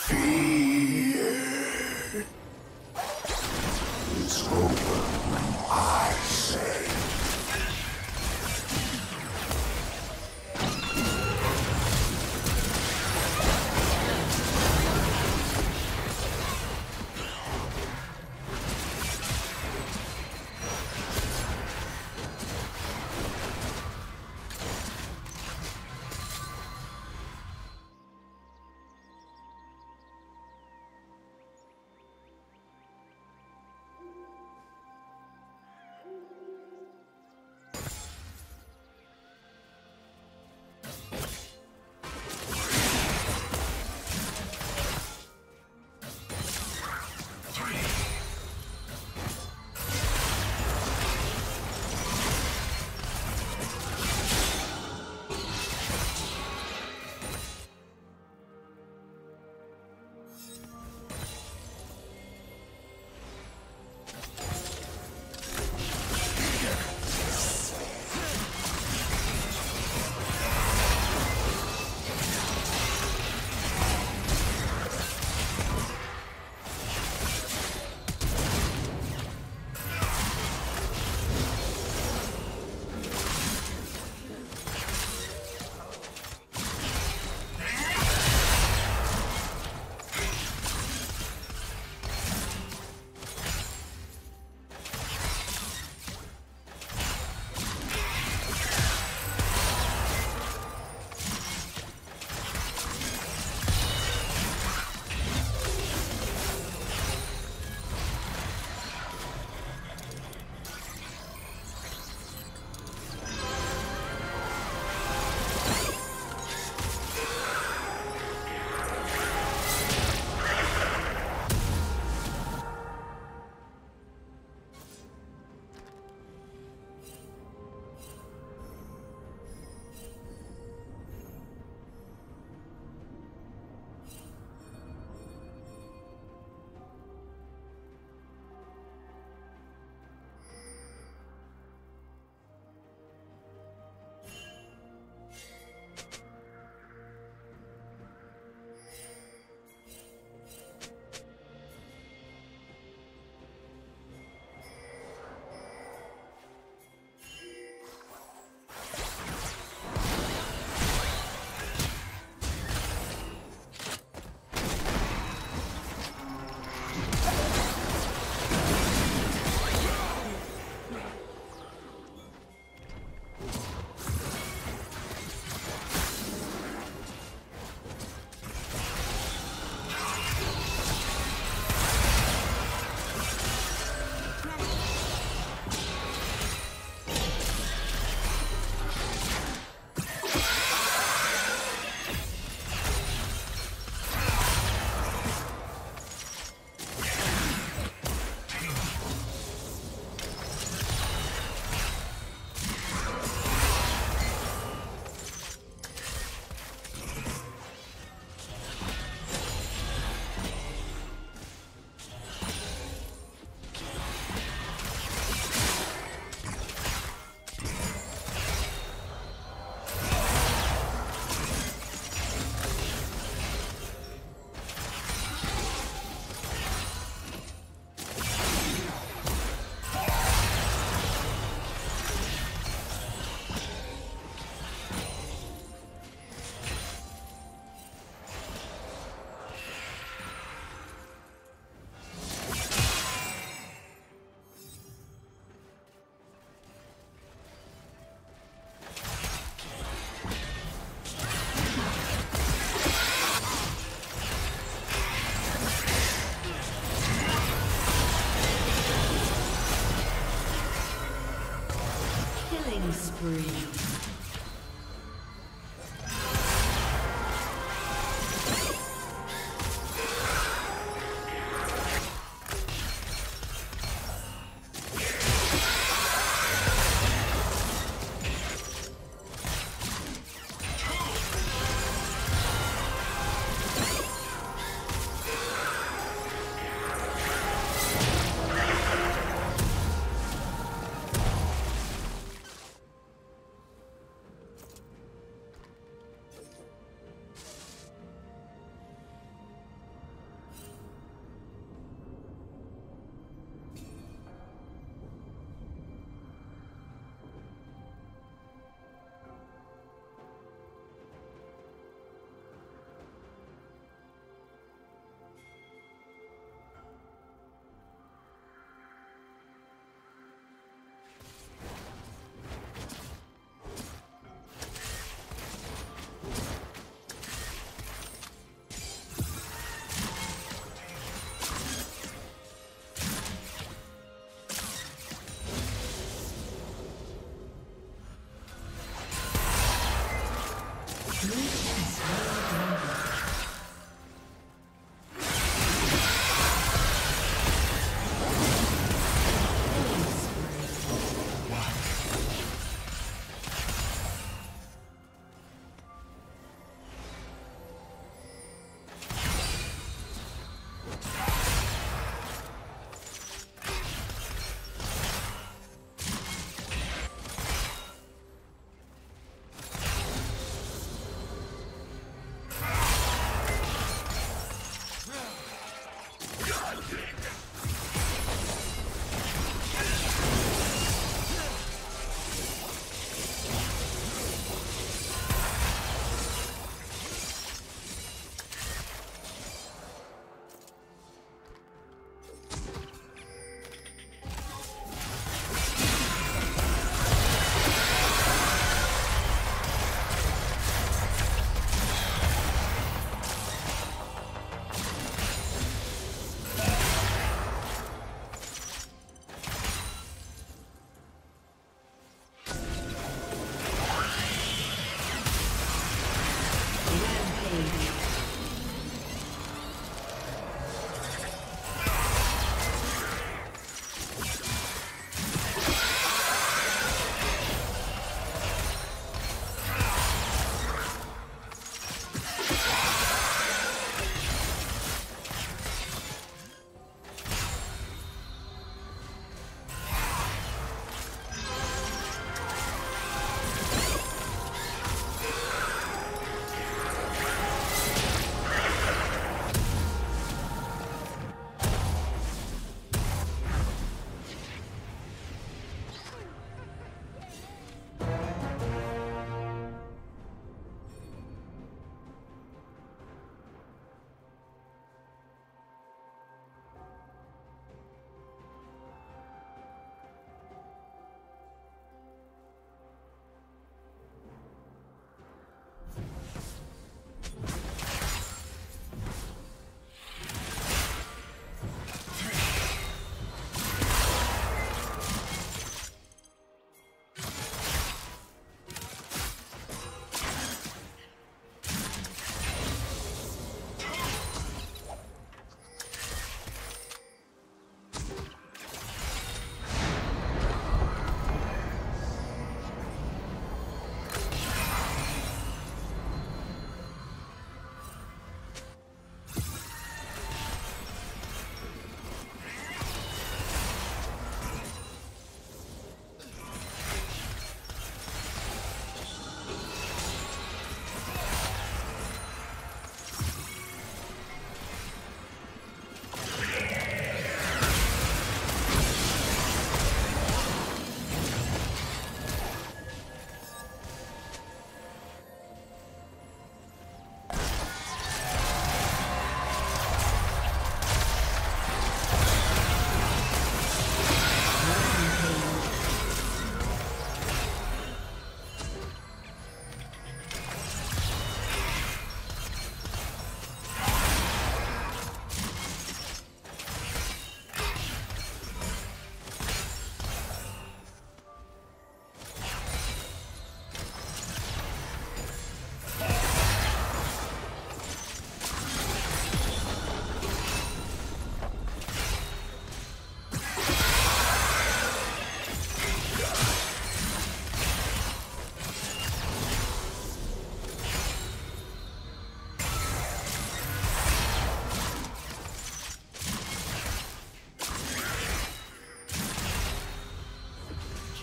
It's